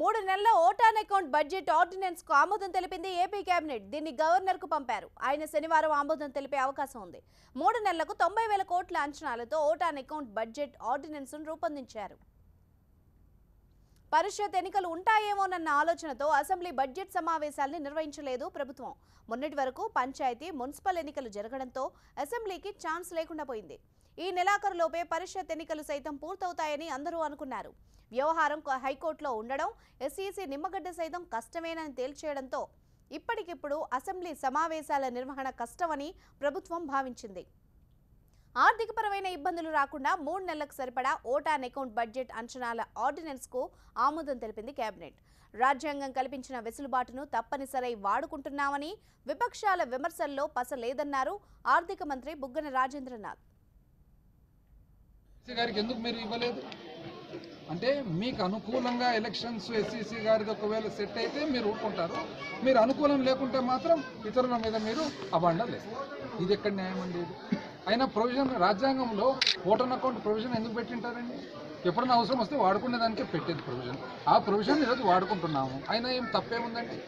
మూడు నెలల vote on account budget ఆర్డినెన్స్కు ఆమోదం తెలిపింది ఏపీ కేబినెట్ దీన్ని గవర్నర్కు పంపారు. ఆయన శనివారం ఆమోదం తెలిపే అవకాశం ఉంది. మూడు నెలలకు తొంభై వేల కోట్ల అంచనాలతో ఓటాన్ అకౌంట్ బడ్జెట్ ఆర్డినెన్స్ రూపొందించారు. పరిషత్ ఎన్నికలు ఉంటాయేమోనన్న ఆలోచనతో అసెంబ్లీ బడ్జెట్ సమావేశాల్ని నిర్వహించలేదు ప్రభుత్వం. మొన్నటి వరకు పంచాయతీ మున్సిపల్ ఎన్నికలు జరగడంతో అసెంబ్లీకి ఛాన్స్ లేకుండా పోయింది. ఈ నెలాఖరులోపే పరిషత్ ఎన్నికలు సైతం పూర్తవుతాయని అందరూ అనుకున్నారు. వ్యవహారం హైకోర్టులో ఉండడం ఎస్ఈసీ నిమ్మగడ్డ సైతం కష్టమేనని తేల్చేయడంతో ఇప్పటికిప్పుడు అసెంబ్లీ సమావేశాల నిర్వహణ కష్టమని ప్రభుత్వం భావించింది. ఆర్థిక ఆర్థికపరమైన ఇబ్బందులు రాకుండా మూడు నెలలకు సరిపడా ఓటాన్ అకౌంట్ బడ్జెట్ అంచనాల ఆర్డినెన్స్కు ఆమోదం తెలిపింది కేబినెట్. రాజ్యాంగం కల్పించిన వెసులుబాటును తప్పనిసరై వాడుకుంటున్నామని విపక్షాల విమర్శల్లో పస లేదన్నారు ఆర్థిక మంత్రి బుగ్గన రాజేంద్రనాథ్. గారికి ఎందుకు మీరు ఇవ్వలేదు? అంటే మీకు అనుకూలంగా ఎలక్షన్స్ ఎస్సీసీ గారిది ఒకవేళ సెట్ అయితే మీరు ఊరుకుంటారు. మీరు అనుకూలం లేకుంటే మాత్రం ఇతరుల మీద మీరు అబండలేదు ఇది ఎక్కడ న్యాయం అండి అయినా ప్రొవిజన్ రాజ్యాంగంలో ఓటర్ అకౌంట్ ప్రొవిజన్ ఎందుకు పెట్టింటారండి? ఎప్పుడైనా అవసరం వస్తే వాడుకునే దానికే పెట్టేది ప్రొవిజన్ ఆ ప్రొవిజన్ ఈరోజు వాడుకుంటున్నాము. అయినా ఏం తప్పేముందండి?